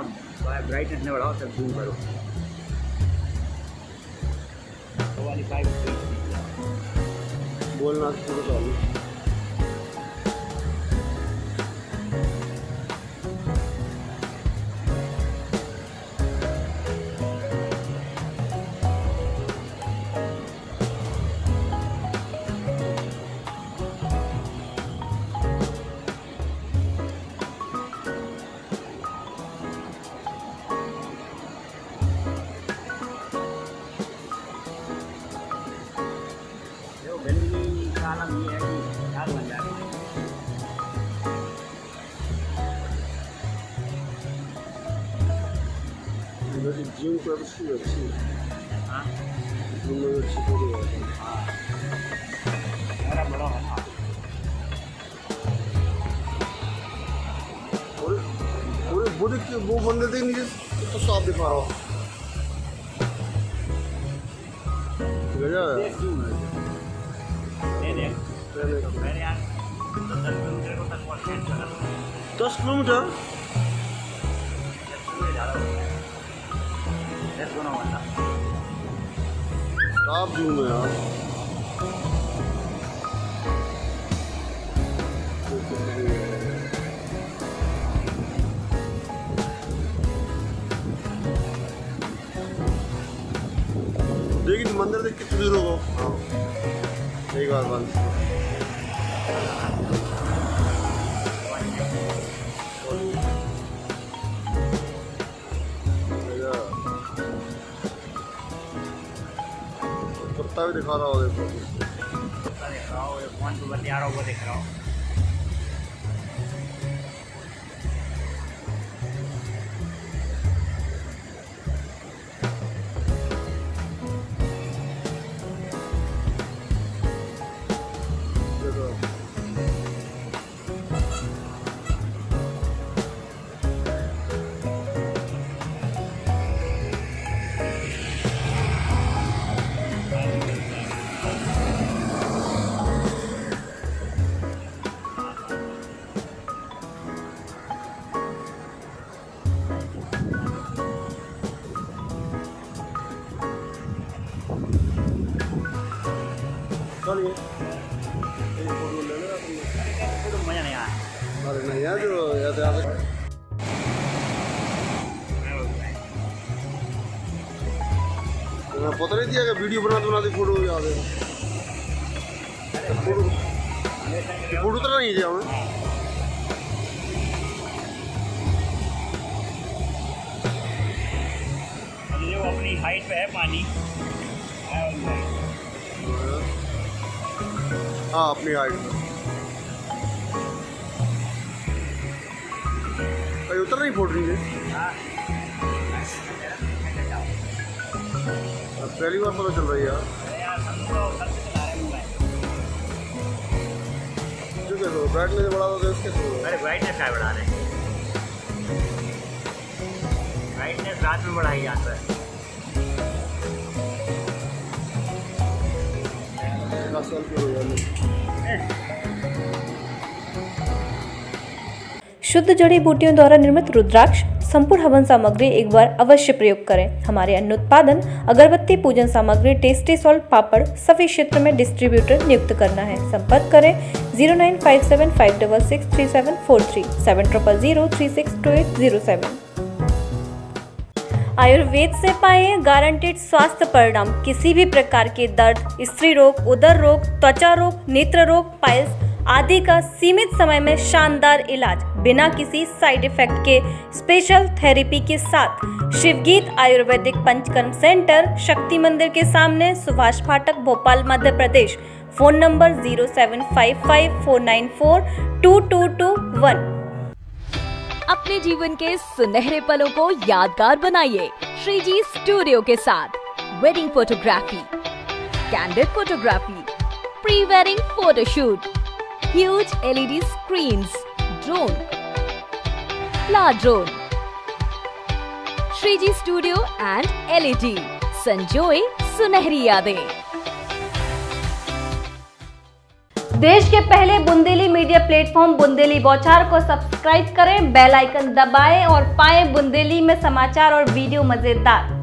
Brightness ने बढ़ाओ सब जूम करो वाली बोलना शुरू कर मेरी जिम को अच्छी अच्छी हाँ जिम में अच्छी थोड़ी है मेरा बड़ा है ना और पूरे बॉडी के वो बंदे देख नीचे तो साफ़ दिखा रहा हूँ गया है देख जूम है ये देख पहले तो मेरे यहाँ दस किलोमीटर को तक पहुँच गए दस किलोमीटर दस गुना वाला आप जूम है यार देखिए तो मंदिर देख कितनी दूर होगा कुत्ता भी दिखा रहा हो, देखो। कुर्ता देख रहा हूँ, एक पे बतिया रहा हूँ, वो देख रहा हूँ। चलिए मज़ा नहीं आया अरे नहीं यार जो याद पता नहीं दिया वीडियो बनाते बनाते फ़ोटो याद है फ़ोटो तो नहीं दिया मैं अपनी हाइट पे है पानी। है, अपनी हाइट में। कहीं उतर नहीं फोड़ रही है। पहली बार पता चल रही है तो सबसे चला रहे मोबाइल जो कैसे बैठने से बड़ा होता है उसके कैसे अरे ब्राइटनेस क्या बढ़ा रहे हैं। ब्राइटनेस रात में बढ़ाई जाता है। शुद्ध जड़ी बूटियों द्वारा निर्मित रुद्राक्ष, संपूर्ण हवन सामग्री एक बार अवश्य प्रयोग करें। हमारे अन्य उत्पादन, अगरबत्ती पूजन सामग्री, टेस्टी सॉल्ट, पापड़, सभी क्षेत्र में डिस्ट्रीब्यूटर नियुक्त करना है। संपर्क करें zero nine five seven five double six three seven four three, seven triple zero three six two eight zero seven. Ayurveda से पाए गारंटेड स्वास्थ्य परिणाम, किसी भी प्रकार के दर्द, स्त्री रोग, उदर रोग, त्वचा रोग, नेत्र रोग पाइल्स आदि का सीमित समय में शानदार इलाज, बिना किसी साइड इफ़ेक्ट के स्पेशल थेरेपी के साथ। शिवगीत आयुर्वेदिक पंचकर्म सेंटर शक्ति मंदिर के सामने, सुभाष फाटक, Bhopal, Madhya Pradesh. Phone number zero seven five five four nine four two two two one अपने जीवन के सुनहरे पलों को यादगार बनाइए श्रीजी स्टूडियो के साथ। Wedding photography candid photography pre wedding photoshoot huge LED screen drone flower drone Shreeji studio and LED संजोए सुनहरी यादें। देश के पहले बुंदेली मीडिया प्लेटफॉर्म बुंदेली बौछार को सब्सक्राइब करें, बेल आइकन दबाएँ और पाएँ बुंदेली में समाचार और वीडियो मज़ेदार।